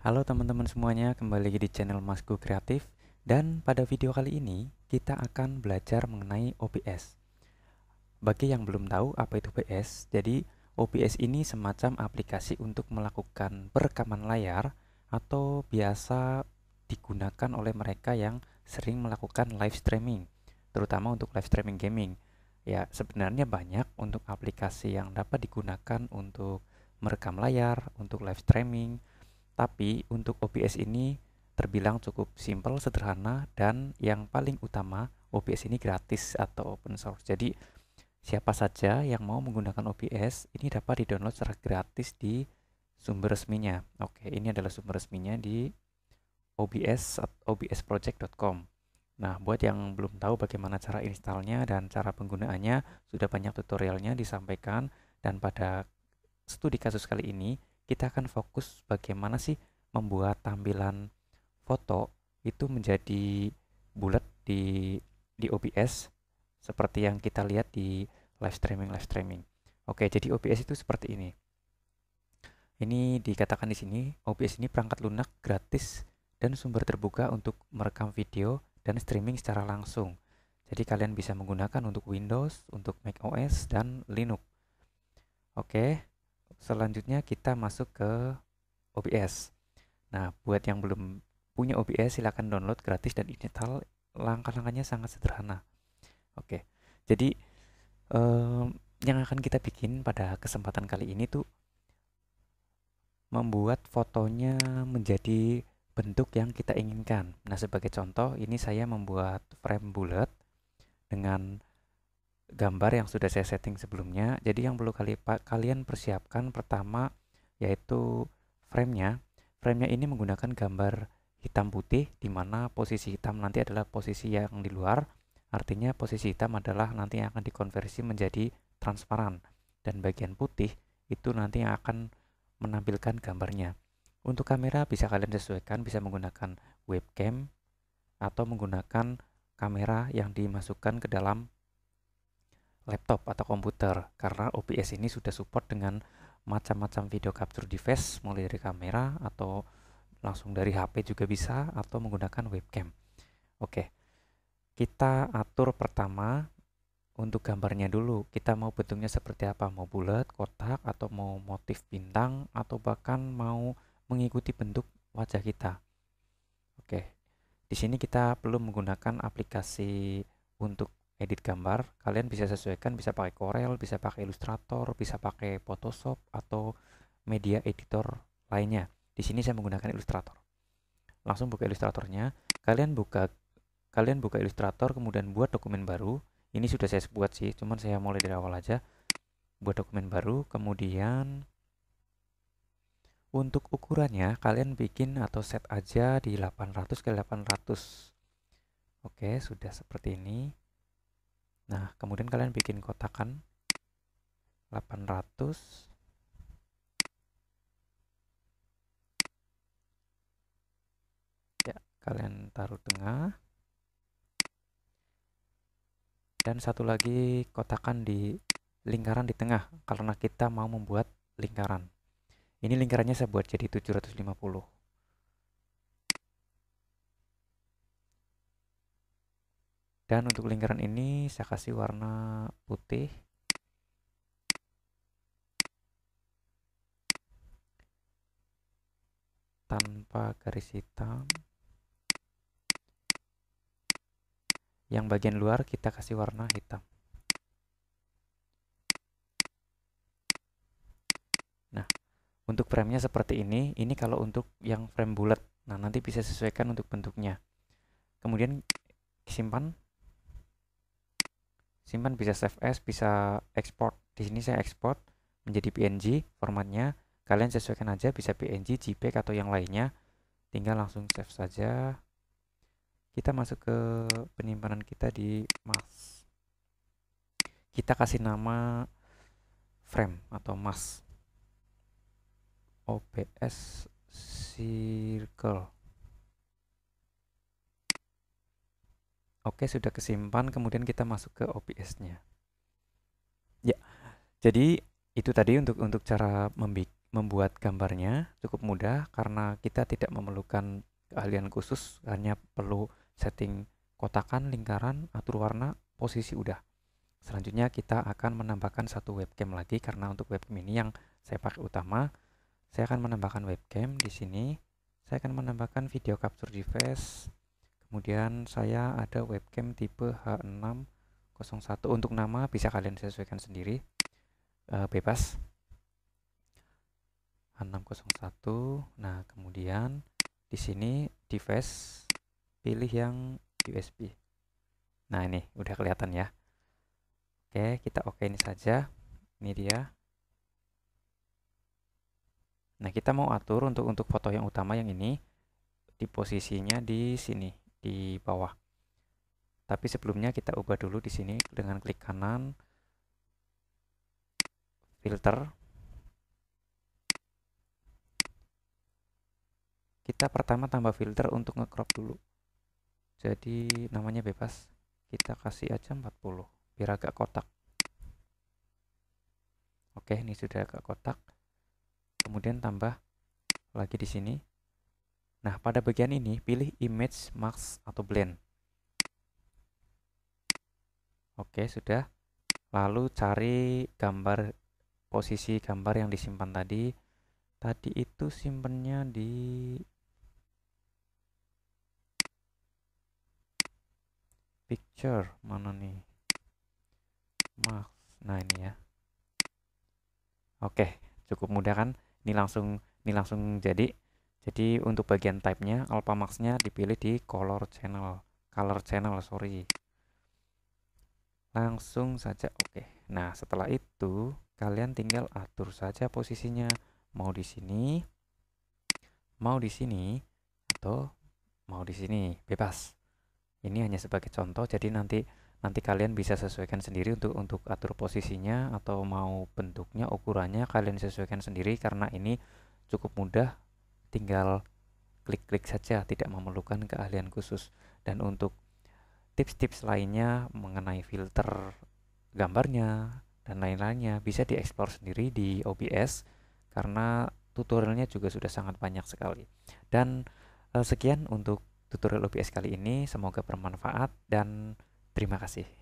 Halo teman-teman semuanya, kembali lagi di channel Masku Kreatif dan pada video kali ini kita akan belajar mengenai OBS. Bagi yang belum tahu apa itu OBS, jadi OBS ini semacam aplikasi untuk melakukan perekaman layar atau biasa digunakan oleh mereka yang sering melakukan live streaming, terutama untuk live streaming gaming. Ya, sebenarnya banyak untuk aplikasi yang dapat digunakan untuk merekam layar, untuk live streaming, tapi untuk OBS ini terbilang cukup simple, sederhana, dan yang paling utama OBS ini gratis atau open source. Jadi siapa saja yang mau menggunakan OBS ini dapat di-download secara gratis di sumber resminya. Oke, ini adalah sumber resminya di OBS obsproject.com. Nah, buat yang belum tahu bagaimana cara installnya dan cara penggunaannya, sudah banyak tutorialnya disampaikan dan pada studi kasus kali ini kita akan fokus bagaimana sih membuat tampilan foto itu menjadi bulat di di OBS seperti yang kita lihat di live streaming live streaming. Oke, jadi OBS itu seperti ini. Ini dikatakan di sini, OBS ini perangkat lunak gratis dan sumber terbuka untuk merekam video dan streaming secara langsung. Jadi kalian bisa menggunakan untuk Windows, untuk Mac OS dan Linux. Oke, selanjutnya kita masuk ke OBS. Nah, buat yang belum punya OBS silahkan download gratis dan install. Langkah-langkahnya sangat sederhana. Oke, jadi um, yang akan kita bikin pada kesempatan kali ini tuh membuat fotonya menjadi bentuk yang kita inginkan. Nah, sebagai contoh, ini saya membuat frame bulat dengan gambar yang sudah saya setting sebelumnya. Jadi yang perlu kali, kalian persiapkan pertama yaitu framenya. Framenya ini menggunakan gambar hitam putih di mana posisi hitam nanti adalah posisi yang di luar. Artinya posisi hitam adalah nanti yang akan dikonversi menjadi transparan dan bagian putih itu nanti yang akan menampilkan gambarnya. Untuk kamera bisa kalian sesuaikan bisa menggunakan webcam atau menggunakan kamera yang dimasukkan ke dalam laptop atau komputer karena OBS ini sudah support dengan macam-macam video capture device mulai dari kamera atau langsung dari HP juga bisa atau menggunakan webcam. Oke. Kita atur pertama untuk gambarnya dulu. Kita mau bentuknya seperti apa? Mau bulat, kotak atau mau motif bintang atau bahkan mau mengikuti bentuk wajah kita. Oke. Di sini kita perlu menggunakan aplikasi untuk edit gambar, kalian bisa sesuaikan bisa pakai Corel, bisa pakai Illustrator, bisa pakai Photoshop atau media editor lainnya. Di sini saya menggunakan Illustrator. Langsung buka Illustratornya, kalian buka kalian buka Illustrator kemudian buat dokumen baru. Ini sudah saya buat sih, cuman saya mulai dari awal aja. Buat dokumen baru, kemudian untuk ukurannya kalian bikin atau set aja di 800 ke 800. Oke, sudah seperti ini. Nah, kemudian kalian bikin kotakan 800 Ya, kalian taruh tengah. Dan satu lagi kotakan di lingkaran di tengah karena kita mau membuat lingkaran. Ini lingkarannya saya buat jadi 750. Dan untuk lingkaran ini saya kasih warna putih. Tanpa garis hitam. Yang bagian luar kita kasih warna hitam. Nah untuk framenya seperti ini ini kalau untuk yang frame bulat. Nah nanti bisa sesuaikan untuk bentuknya. Kemudian simpan simpan bisa save as bisa export. Di sini saya export menjadi PNG formatnya. Kalian sesuaikan aja bisa PNG JPEG atau yang lainnya. Tinggal langsung save saja. Kita masuk ke penyimpanan kita di mas kita kasih nama frame atau mas OBS circle Oke, sudah kesimpan, kemudian kita masuk ke OBS-nya. Ya, jadi itu tadi untuk untuk cara membuat gambarnya cukup mudah karena kita tidak memerlukan keahlian khusus hanya perlu setting kotakan, lingkaran, atur warna, posisi udah. Selanjutnya kita akan menambahkan satu webcam lagi karena untuk webcam ini yang saya pakai utama. Saya akan menambahkan webcam di sini. Saya akan menambahkan video capture device. Kemudian saya ada webcam tipe H601 untuk nama bisa kalian sesuaikan sendiri. E, bebas. H601. Nah, kemudian di sini device pilih yang USB. Nah, ini udah kelihatan ya. Oke, kita oke ini saja. Ini dia. Nah, kita mau atur untuk untuk foto yang utama yang ini di posisinya di sini, di bawah. Tapi sebelumnya kita ubah dulu di sini dengan klik kanan. Filter. Kita pertama tambah filter untuk ngecrop dulu. Jadi namanya bebas. Kita kasih aja 40 biar agak kotak. Oke ini sudah agak kotak. Kemudian tambah lagi di sini nah pada bagian ini pilih image mask atau blend. Oke sudah. Lalu cari gambar posisi gambar yang disimpan tadi. Tadi itu simpennya di picture. Mana nih? Max nah ini ya. Oke cukup mudah kan? Ini langsung ini langsung jadi jadi untuk bagian type nya alpha max nya dipilih di color channel. Color channel sorry. Langsung saja oke. Nah setelah itu kalian tinggal atur saja posisinya. Mau di sini mau di sini atau mau di sini. Bebas. Ini hanya sebagai contoh, jadi nanti nanti kalian bisa sesuaikan sendiri untuk untuk atur posisinya atau mau bentuknya, ukurannya kalian sesuaikan sendiri karena ini cukup mudah, tinggal klik-klik saja, tidak memerlukan keahlian khusus. Dan untuk tips-tips lainnya mengenai filter gambarnya dan lain-lainnya bisa dieksplor sendiri di OBS karena tutorialnya juga sudah sangat banyak sekali. Dan eh, sekian untuk tutorial OBS kali ini. Semoga bermanfaat dan terima kasih.